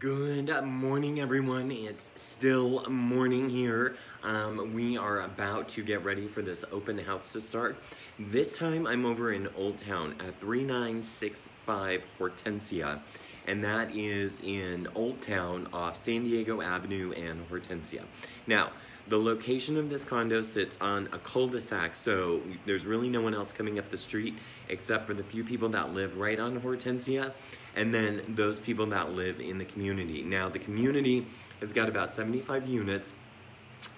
Good morning, everyone. It's still morning here. Um, we are about to get ready for this open house to start. This time I'm over in Old Town at 3965 Hortensia, and that is in Old Town off San Diego Avenue and Hortensia. Now, the location of this condo sits on a cul-de-sac, so there's really no one else coming up the street except for the few people that live right on Hortensia and then those people that live in the community. Now, the community has got about 75 units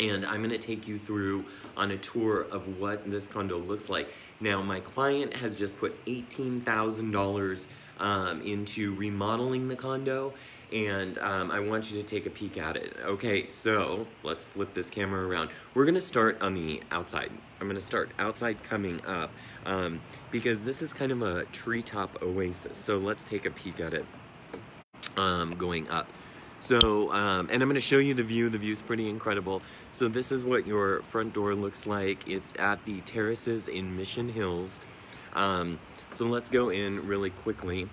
and I'm gonna take you through on a tour of what this condo looks like. Now, my client has just put $18,000 um, into remodeling the condo and um, I want you to take a peek at it. Okay, so let's flip this camera around. We're gonna start on the outside. I'm gonna start outside coming up um, because this is kind of a treetop oasis. So let's take a peek at it um, going up. So, um, and I'm going to show you the view. The view's pretty incredible. So this is what your front door looks like. It's at the terraces in Mission Hills. Um, so let's go in really quickly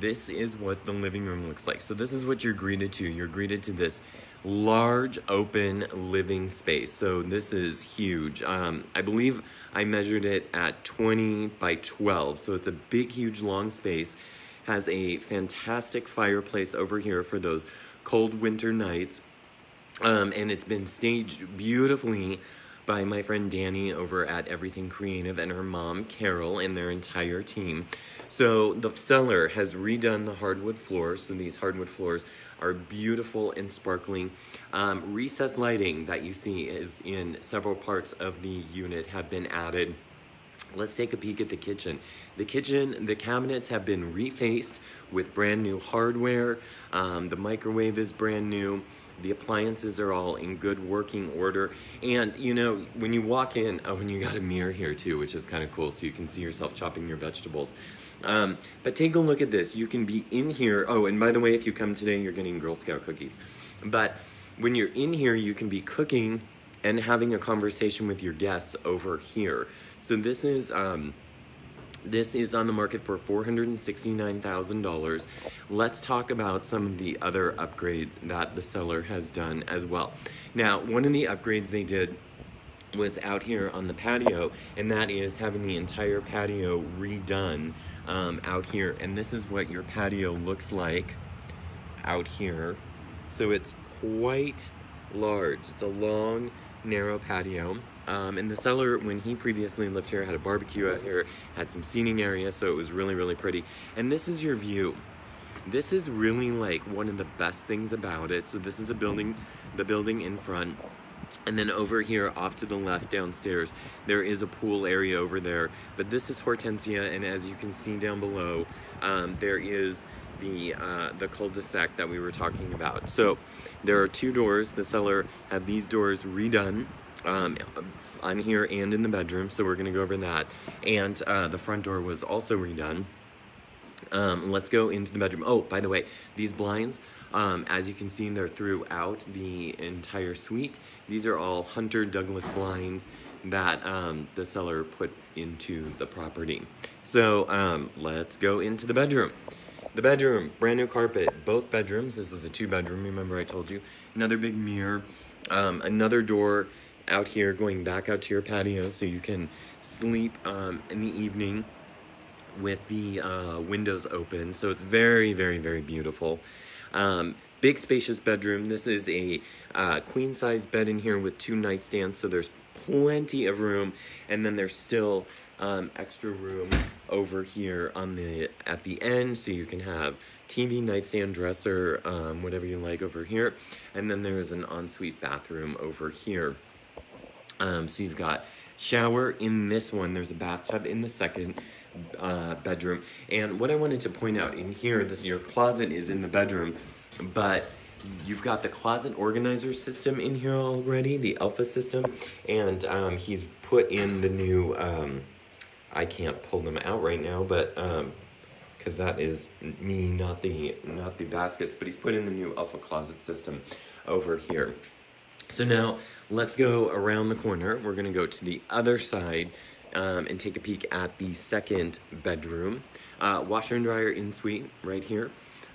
this is what the living room looks like. So this is what you're greeted to. You're greeted to this large open living space. So this is huge. Um, I believe I measured it at 20 by 12. So it's a big, huge, long space. Has a fantastic fireplace over here for those cold winter nights. Um, and it's been staged beautifully by my friend Danny over at Everything Creative and her mom, Carol, and their entire team. So the seller has redone the hardwood floors. So these hardwood floors are beautiful and sparkling. Um, recessed lighting that you see is in several parts of the unit have been added. Let's take a peek at the kitchen. The kitchen, the cabinets have been refaced with brand new hardware. Um, the microwave is brand new. The appliances are all in good working order. And you know, when you walk in, oh, and you got a mirror here too, which is kind of cool, so you can see yourself chopping your vegetables. Um, but take a look at this. You can be in here. Oh, and by the way, if you come today, you're getting Girl Scout cookies. But when you're in here, you can be cooking and having a conversation with your guests over here. So this is. Um, this is on the market for $469,000. Let's talk about some of the other upgrades that the seller has done as well. Now, one of the upgrades they did was out here on the patio, and that is having the entire patio redone um, out here. And this is what your patio looks like out here. So it's quite large. It's a long, narrow patio. Um, and the seller, when he previously lived here, had a barbecue out here, had some seating area, so it was really, really pretty. And this is your view. This is really like one of the best things about it. So this is a building, the building in front. And then over here, off to the left downstairs, there is a pool area over there. But this is Hortensia, and as you can see down below, um, there is the uh, the cul-de-sac that we were talking about. So there are two doors. The seller had these doors redone um, on here and in the bedroom, so we're gonna go over that. And uh, the front door was also redone. Um, let's go into the bedroom. Oh, by the way, these blinds, um, as you can see, they're throughout the entire suite. These are all Hunter Douglas blinds that um, the seller put into the property. So um, let's go into the bedroom. The bedroom, brand new carpet, both bedrooms. This is a two bedroom, remember I told you. Another big mirror, um, another door out here going back out to your patio so you can sleep um, in the evening with the uh, windows open. So it's very, very, very beautiful. Um, big spacious bedroom. This is a uh, queen size bed in here with two nightstands. So there's plenty of room. And then there's still um, extra room over here on the at the end so you can have TV, nightstand, dresser, um, whatever you like over here. And then there's an ensuite bathroom over here. Um, so you've got shower in this one. There's a bathtub in the second uh, bedroom. And what I wanted to point out in here, this your closet is in the bedroom, but you've got the closet organizer system in here already, the Elfa system, and um, he's put in the new. Um, I can't pull them out right now, but because um, that is me, not the not the baskets. But he's put in the new Elfa closet system over here. So now let's go around the corner. We're gonna go to the other side um, and take a peek at the second bedroom. Uh, washer and dryer in suite right here.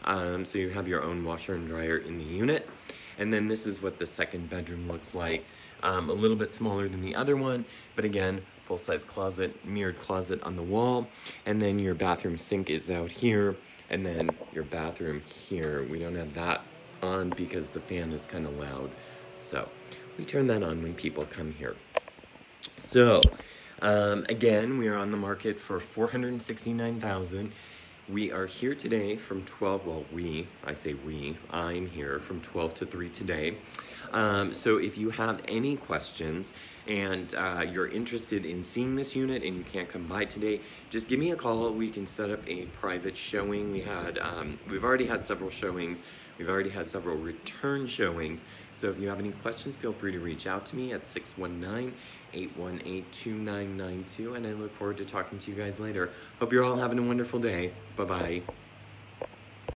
Um, so you have your own washer and dryer in the unit. And then this is what the second bedroom looks like. Um, a little bit smaller than the other one, but again, full size closet, mirrored closet on the wall. And then your bathroom sink is out here. And then your bathroom here. We don't have that on because the fan is kind of loud. So we turn that on when people come here. So um, again, we are on the market for 469,000. We are here today from 12, well, we, I say we, I'm here from 12 to 3 today. Um, so if you have any questions and uh, you're interested in seeing this unit and you can't come by today, just give me a call. We can set up a private showing. We had, um, we've already had several showings. We've already had several return showings. So if you have any questions, feel free to reach out to me at 619 818 2992. And I look forward to talking to you guys later. Hope you're all having a wonderful day. Bye bye.